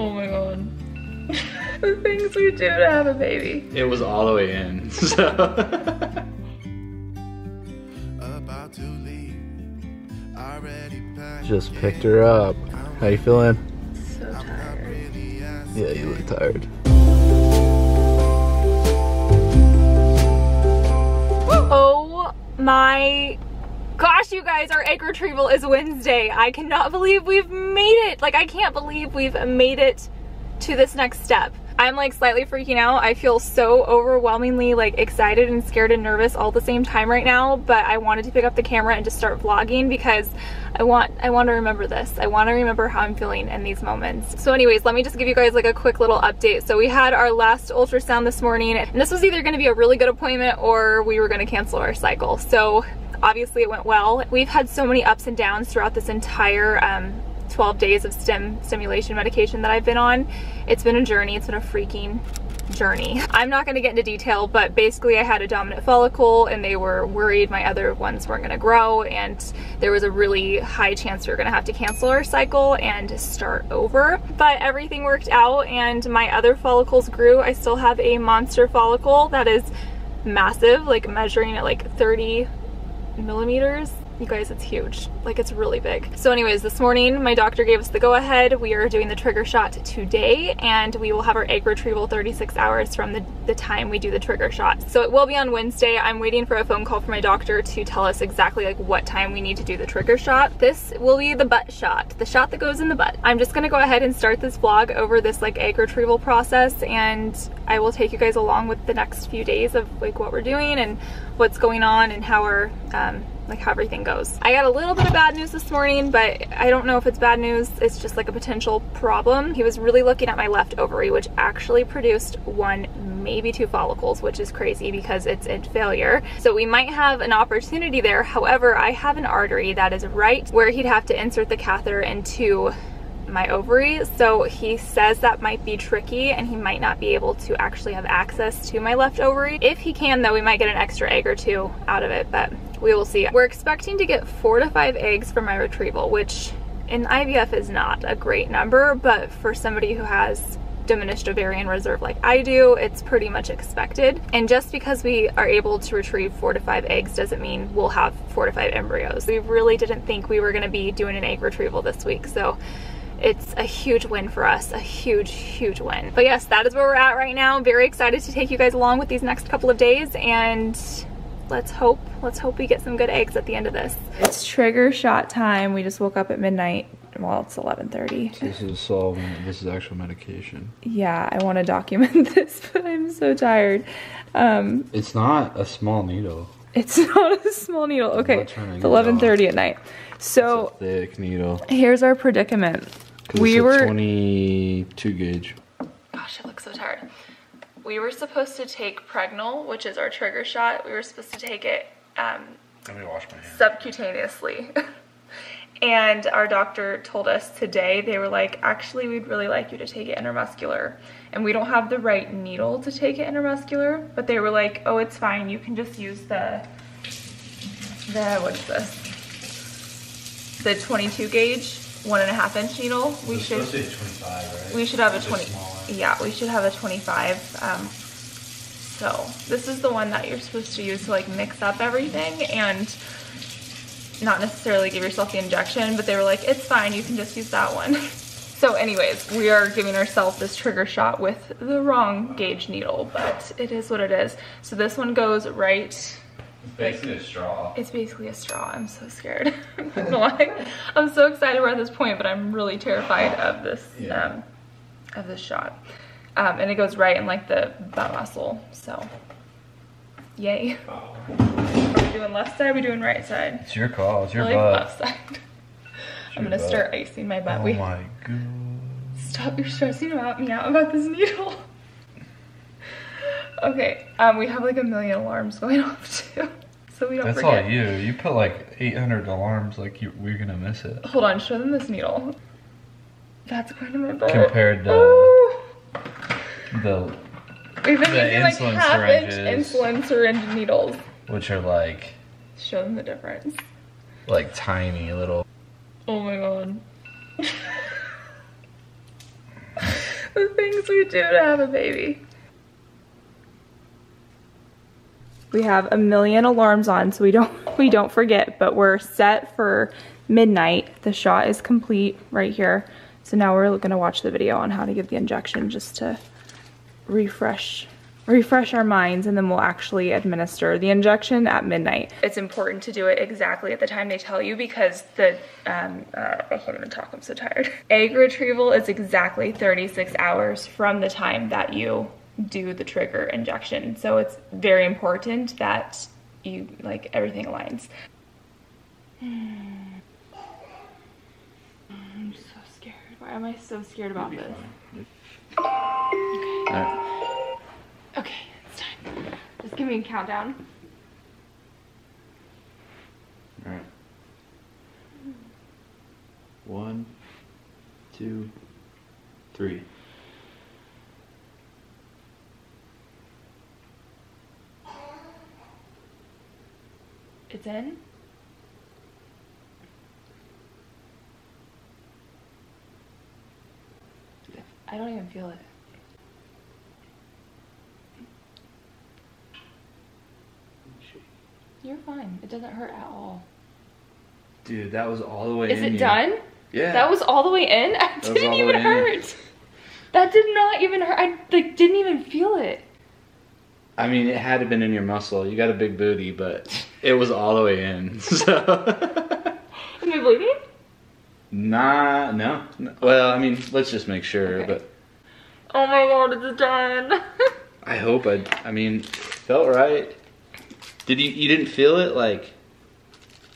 Oh my god. the things we do to have a baby. It was all the way in, so. about to leave. Already packed. Just picked her up. How you feeling? So tired. Yeah, you look tired. Oh my gosh, you guys, our egg retrieval is Wednesday. I cannot believe we've made it. Like, I can't believe we've made it to this next step. I'm like slightly freaking out. I feel so overwhelmingly like excited and scared and nervous all at the same time right now, but I wanted to pick up the camera and just start vlogging because I want I want to remember this. I want to remember how I'm feeling in these moments. So anyways, let me just give you guys like a quick little update. So we had our last ultrasound this morning and this was either going to be a really good appointment or we were going to cancel our cycle. So obviously it went well. We've had so many ups and downs throughout this entire um, 12 days of stem stimulation medication that I've been on. It's been a journey. It's been a freaking journey. I'm not going to get into detail, but basically I had a dominant follicle and they were worried my other ones weren't going to grow and there was a really high chance we were going to have to cancel our cycle and start over. But everything worked out and my other follicles grew. I still have a monster follicle that is massive, like measuring at like 30 millimeters. You guys, it's huge. Like it's really big. So anyways, this morning my doctor gave us the go ahead. We are doing the trigger shot today and we will have our egg retrieval 36 hours from the, the time we do the trigger shot. So it will be on Wednesday. I'm waiting for a phone call from my doctor to tell us exactly like what time we need to do the trigger shot. This will be the butt shot, the shot that goes in the butt. I'm just gonna go ahead and start this vlog over this like egg retrieval process and I will take you guys along with the next few days of like what we're doing and what's going on and how our um, like how everything goes. I got a little bit of bad news this morning, but I don't know if it's bad news. It's just like a potential problem. He was really looking at my left ovary, which actually produced one, maybe two follicles, which is crazy because it's in failure. So we might have an opportunity there. However, I have an artery that is right where he'd have to insert the catheter into my ovary. So he says that might be tricky and he might not be able to actually have access to my left ovary. If he can though, we might get an extra egg or two out of it, but we will see. We're expecting to get four to five eggs for my retrieval, which in IVF is not a great number, but for somebody who has diminished ovarian reserve like I do, it's pretty much expected. And just because we are able to retrieve four to five eggs doesn't mean we'll have four to five embryos. We really didn't think we were gonna be doing an egg retrieval this week, so it's a huge win for us, a huge, huge win. But yes, that is where we're at right now. Very excited to take you guys along with these next couple of days and let's hope, let's hope we get some good eggs at the end of this. It's trigger shot time. We just woke up at midnight. Well, it's 11.30. This is solving. This is actual medication. Yeah, I want to document this, but I'm so tired. Um, It's not a small needle. it's not a small needle. Okay, not trying to it's 11.30 at night. So It's a thick needle. here's our predicament. We it's a were 22 gauge. Gosh, I look so tired. We were supposed to take Pregnyl, which is our trigger shot. We were supposed to take it um, Let me wash my hands. subcutaneously. and our doctor told us today, they were like, actually, we'd really like you to take it intramuscular. And we don't have the right needle to take it intramuscular, but they were like, oh, it's fine. You can just use the, the, what is this? The 22 gauge, one and a half inch needle. We should. 25, right? We should have a 20. smaller. Yeah, we should have a 25. Um, so this is the one that you're supposed to use to like mix up everything and not necessarily give yourself the injection, but they were like, it's fine, you can just use that one. So anyways, we are giving ourselves this trigger shot with the wrong gauge needle, but it is what it is. So this one goes right it's Basically a straw. it's basically a straw. I'm so scared. I'm not gonna lie. I'm so excited we're at this point, but I'm really terrified of this Yeah. um, of this shot. Um, and it goes right in like the butt muscle. So, yay. Are we doing left side? Are we doing right side? It's your call. It's your like butt. left side. I'm gonna butt. start icing my butt. Oh we my god. stop. You're stressing about me out about this needle. okay. Um, we have like a million alarms going off too, so we don't That's forget. all you. You put like 800 alarms like you, we're gonna miss it. Hold on, show them this needle. That's going to my butt. Compared to Ooh. The, We've been the using like insulin half inch syringes. insulin syringe needles. which are like, Show them the difference. like tiny little. Oh my god. the things we do to have a baby. We have a million alarms on so we don't we don't forget, but we're set for midnight. The shot is complete right here. So now we're gonna watch the video on how to give the injection just to refresh refresh our minds and then we'll actually administer the injection at midnight. It's important to do it exactly at the time they tell you because the, um, uh, I can't even talk, I'm so tired. Egg retrieval is exactly 36 hours from the time that you do the trigger injection. So it's very important that you, like, everything aligns. I'm so scared. Why am I so scared about this? Alright. Okay, Okay. it's time. Just give me a countdown. Alright. One, two, three. It's in. I don't even feel it. You're fine. It doesn't hurt at all. Dude, that was all the way Is in it you. do Yeah. That was all the way in? It was didn't even hurt. That did not even hurt. I like didn't even feel it. I mean, it had to been in your muscle. You got a big booty, but it was all the way in. So. Am I bleeding? Nah, no. no. Well, I mean, let's just make sure. Okay. But Oh my god, it's done. I hope I. I mean, felt right. Did you? You didn't feel it like?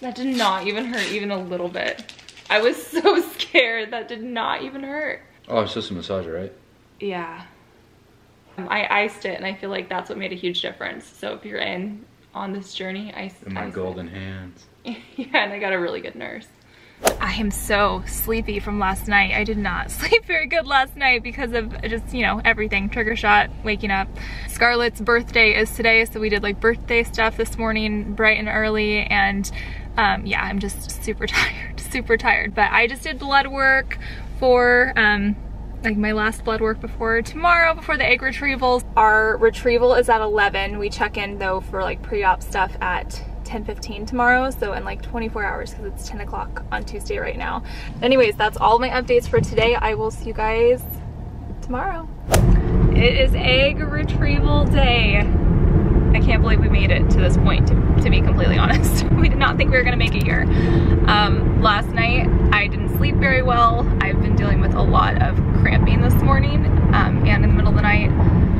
that did not even hurt even a little bit. I was so scared. That did not even hurt. Oh, I'm supposed to massage it, right? Yeah. Um, I iced it and I feel like that's what made a huge difference. So if you're in on this journey, ice In my ice it. golden hands. yeah, and I got a really good nurse. I am so sleepy from last night. I did not sleep very good last night because of just, you know, everything. Trigger shot, waking up. Scarlett's birthday is today, so we did like birthday stuff this morning, bright and early, and um, yeah, I'm just super tired, super tired. But I just did blood work for um, like my last blood work before tomorrow, before the egg retrievals. Our retrieval is at 11. We check in though for like pre-op stuff at 10:15 tomorrow, so in like 24 hours because it's 10 o'clock on Tuesday right now. Anyways, that's all my updates for today. I will see you guys tomorrow. It is egg retrieval day. I can't believe we made it to this point, to, to be completely honest. we did not think we were gonna make it here. Um, last night, I didn't sleep very well. I've been dealing with a lot of cramping this morning um, and in the middle of the night.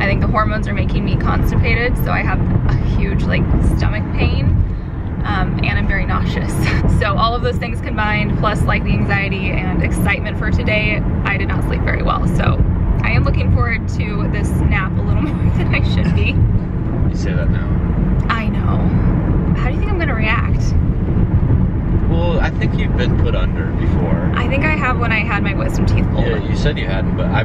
I think the hormones are making me constipated, so I have a huge like stomach pain um, and I'm very nauseous. So all of those things combined, plus like the anxiety and excitement for today, I did not sleep very well. So I am looking forward to this nap a little more than I should be. You say that now. I know. How do you think I'm gonna react? Well, I think you've been put under before. I think I have when I had my wisdom teeth pulled. Yeah, you said you hadn't, but I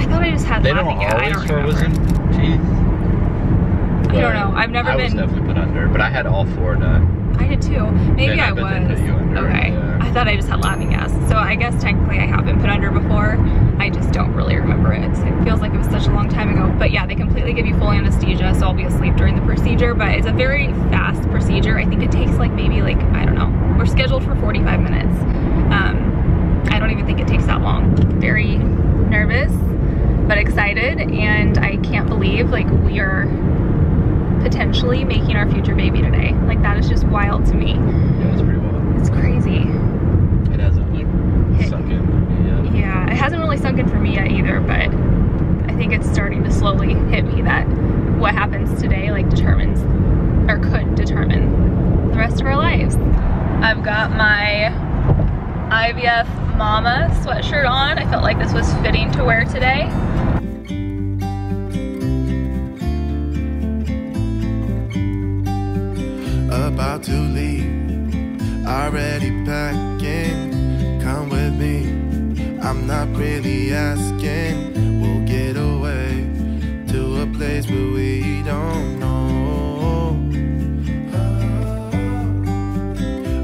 I thought I just had they don't laughing gas. I always don't wisdom teeth. I don't know. I've never I was definitely put under, but I had all four done. I did too. Maybe Then I I was. okay. yeah. I thought I just had laughing gas. So I guess technically I have been put under before. I just don't really remember it. It feels like it was such a long time ago. But yeah, they completely give you full anesthesia, so I'll be asleep during the procedure. But it's a very fast procedure. I think it takes like maybe like, I don't know. We're scheduled for 45 minutes. Um, I don't even think it takes that long. Very nervous, but excited. And I can't believe like we are potentially making our future baby today. Like that is just wild to me. Yeah, it's pretty well. It's crazy. It hasn't like Hit- sunk in for me yet. Yeah, it hasn't really sunk in for me yet either, but I think it's starting to slowly hit me that what happens today like determines or could determine the rest of our lives. I've got my IVF mama sweatshirt on. I felt like this was fitting to wear today. about to leave. Already packing, come with me. I'm not really asking. We'll get away to a place where we don't know.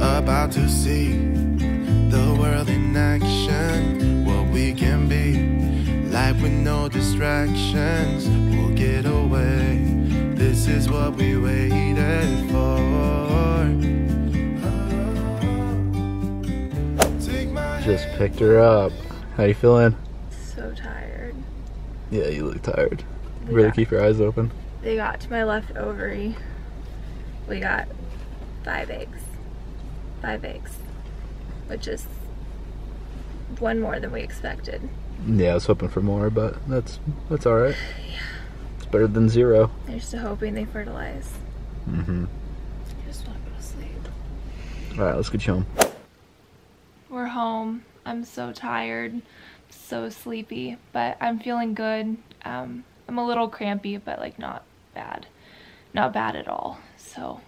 About to see distractions, we'll get away. This is what we waited for. Ah. Just picked her up. How you feeling? So tired. Yeah, you look tired. We Really got- keep your eyes open. They got to my left ovary. We got five eggs. Five eggs. Which is one more than we expected. Yeah, I was hoping for more, but that's that's all right. It's better than zero. I'm just hoping they fertilize. Mm-hmm. I just want to go to sleep. All right, let's get you home. We're home. I'm so tired, so sleepy, but I'm feeling good. Um, I'm a little crampy, but like not bad. Not bad at all. So,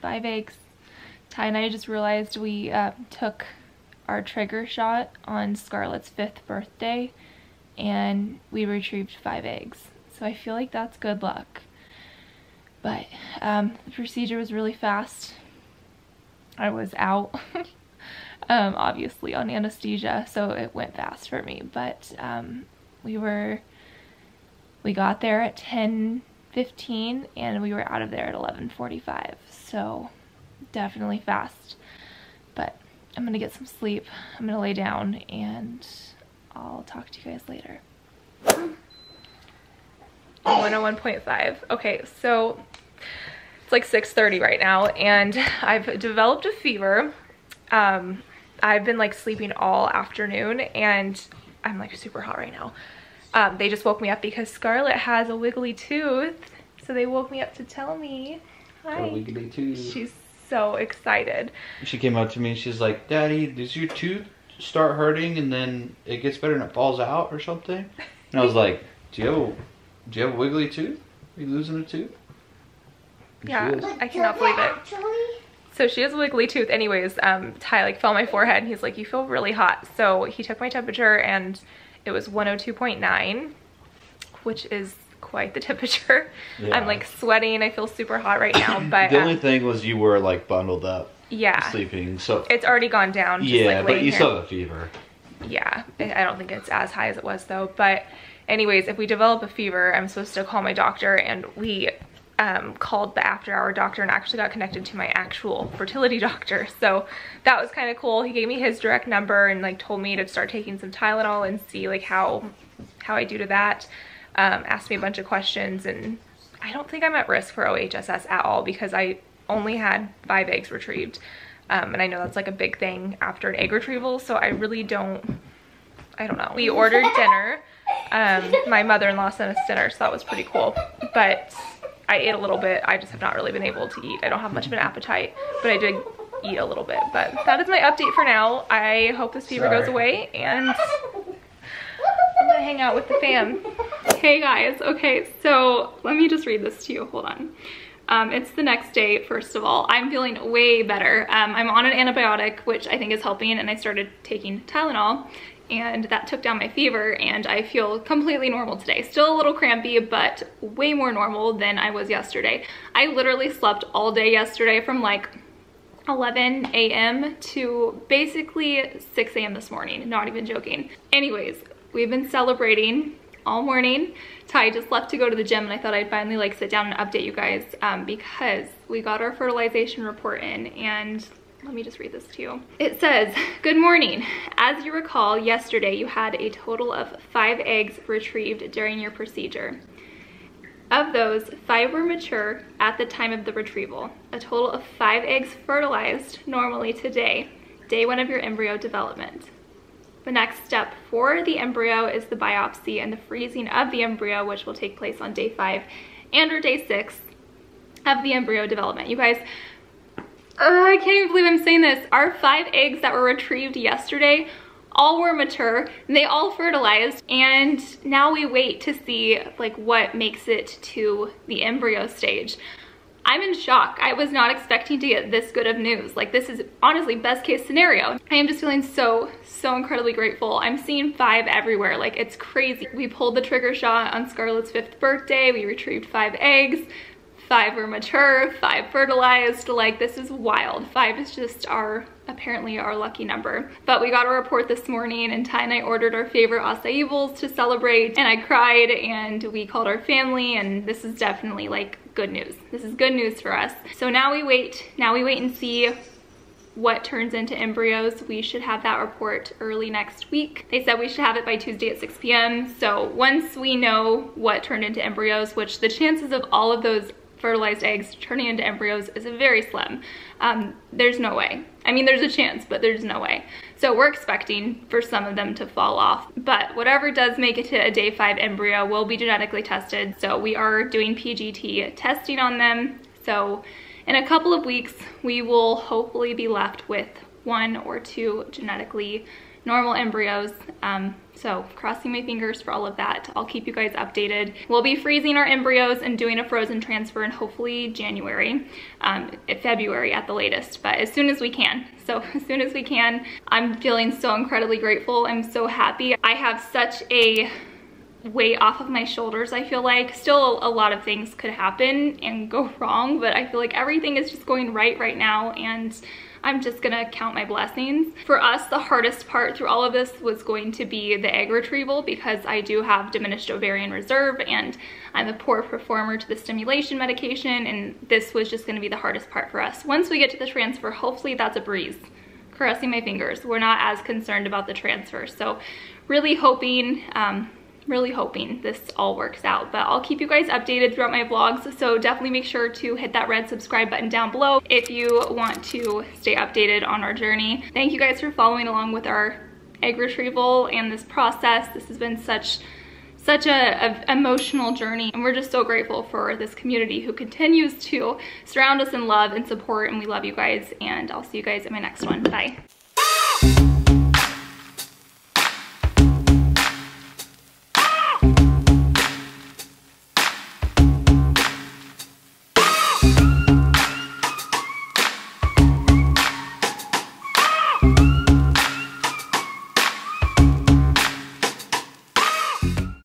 five eggs. Ty and I just realized we uh, took our trigger shot on Scarlett's fifth birthday and we retrieved five eggs. So I feel like that's good luck. But um, the procedure was really fast. I was out, um, obviously on anesthesia, so it went fast for me. But um, we were, we got there at 10:15, and we were out of there at 11:45. So definitely fast. But I'm gonna get some sleep. I'm gonna lay down, and I'll talk to you guys later. 101.5. Okay, so it's like 6.30 right now and I've developed a fever. Um, I've been like sleeping all afternoon and I'm like super hot right now. Um, they just woke me up because Scarlett has a wiggly tooth. So they woke me up to tell me. Hi. She's so excited. She came up to me and she's like, Daddy, does your tooth start hurting and then it gets better and it falls out or something? And I was like, Do you have a, do you have a wiggly tooth? Are you losing a tooth? And Yeah. I cannot believe it. So she has a wiggly tooth. Anyways, um, Ty like felt my forehead and he's like, you feel really hot. So he took my temperature and it was 102.9, which is quite the temperature. Yeah. I'm like sweating. I feel super hot right now, but the um, only thing was you were like bundled up, yeah, sleeping. So it's already gone down. Just, yeah, like, but you here. still have a fever. yeah i don't think it's as high as it was though but anyways if we develop a fever i'm supposed to call my doctor and we um, called the after hour doctor and actually got connected to my actual fertility doctor so that was kind of cool he gave me his direct number and like told me to start taking some tylenol and see like how how i do to that um, asked me a bunch of questions and i don't think i'm at risk for ohss at all because i only had five eggs retrieved um, and I know that's like a big thing after an egg retrieval, so I really don't, I don't know. We ordered dinner. Um, my mother-in-law sent us dinner, so that was pretty cool. But I ate a little bit. I just have not really been able to eat. I don't have much of an appetite, but I did eat a little bit. But that is my update for now. I hope this fever goes away, and I'm gonna hang out with the fam. Hey guys, okay, so let me just read this to you, hold on. Um, it's the next day, first of all. I'm feeling way better. Um, I'm on an antibiotic, which I think is helping, and I started taking Tylenol, and that took down my fever, and I feel completely normal today. Still a little crampy, but way more normal than I was yesterday. I literally slept all day yesterday from like 11 a.m. to basically 6 a.m. this morning, not even joking. Anyways, we've been celebrating all morning. Ty just left to go to the gym and I thought I'd finally like sit down and update you guys um, because we got our fertilization report in and let me just read this to you. It says, good morning. As you recall, yesterday you had a total of five eggs retrieved during your procedure. Of those, five were mature at the time of the retrieval. A total of five eggs fertilized normally today, day one of your embryo development. The next step for the embryo is the biopsy and the freezing of the embryo, which will take place on day five and or day six of the embryo development. You guys, uh, I can't even believe I'm saying this. Our five eggs that were retrieved yesterday all were mature and they all fertilized and now we wait to see like what makes it to the embryo stage. I'm in shock. I was not expecting to get this good of news. Like this is honestly best case scenario. I am just feeling so, so incredibly grateful. I'm seeing five everywhere. Like it's crazy. We pulled the trigger shot on Scarlett's fifth birthday. We retrieved five eggs. Five were mature, five fertilized. Like this is wild. Five is just our apparently our lucky number. But we got a report this morning and Ty and I ordered our favorite acai bowls to celebrate and I cried and we called our family and this is definitely like good news. This is good news for us. So now we wait, now we wait and see what turns into embryos. We should have that report early next week. They said we should have it by Tuesday at 6 p.m. So once we know what turned into embryos, which the chances of all of those fertilized eggs turning into embryos is a very slim. Um, there's no way. I mean, there's a chance, but there's no way. So we're expecting for some of them to fall off. But whatever does make it to a day five embryo will be genetically tested. So we are doing PGT testing on them. So in a couple of weeks, we will hopefully be left with one or two genetically normal embryos. Um, so crossing my fingers for all of that. I'll keep you guys updated. We'll be freezing our embryos and doing a frozen transfer in hopefully January, um, February at the latest, but as soon as we can. So as soon as we can, I'm feeling so incredibly grateful. I'm so happy. I have such a weight off of my shoulders I feel like still a lot of things could happen and go wrong but I feel like everything is just going right right now and I'm just gonna count my blessings. For us, the hardest part through all of this was going to be the egg retrieval because I do have diminished ovarian reserve and I'm a poor performer to the stimulation medication and this was just gonna be the hardest part for us. Once we get to the transfer, hopefully that's a breeze. Caressing my fingers. We're not as concerned about the transfer. So really hoping um, really hoping this all works out. But I'll keep you guys updated throughout my vlogs, so definitely make sure to hit that red subscribe button down below if you want to stay updated on our journey. Thank you guys for following along with our egg retrieval and this process. This has been such such a, a, emotional journey and we're just so grateful for this community who continues to surround us in love and support and we love you guys and I'll see you guys in my next one. Bye.